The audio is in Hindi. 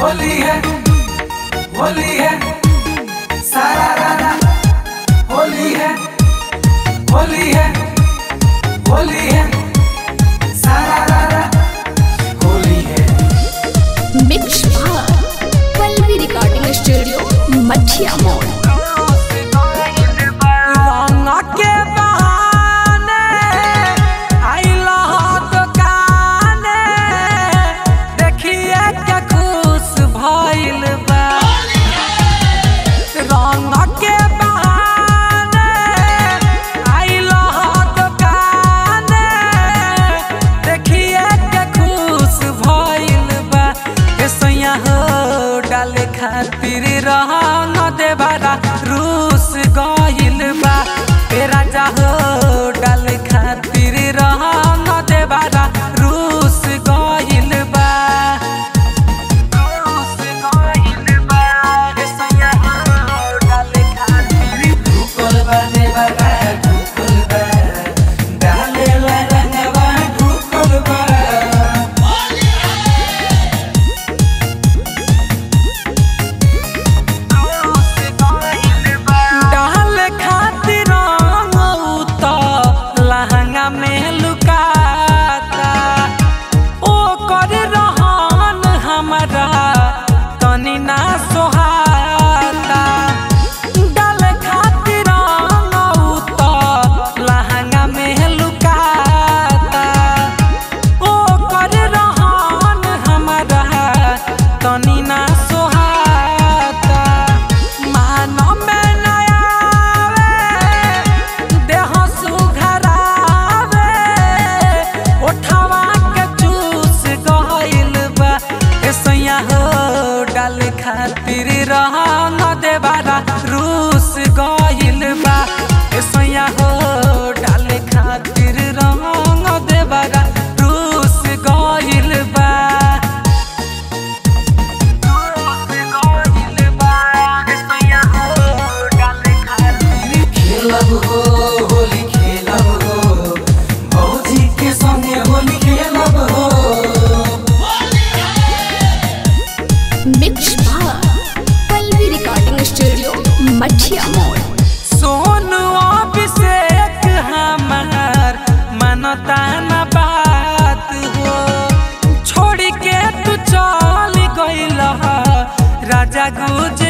होली है होली है, सारा राधा। होली है होली है होली है, सारा होली है। मिक्स। हाँ। पल्लवी रिकॉर्डिंग स्टूडियो मठिया रहा চল গইল। রাজা গুজে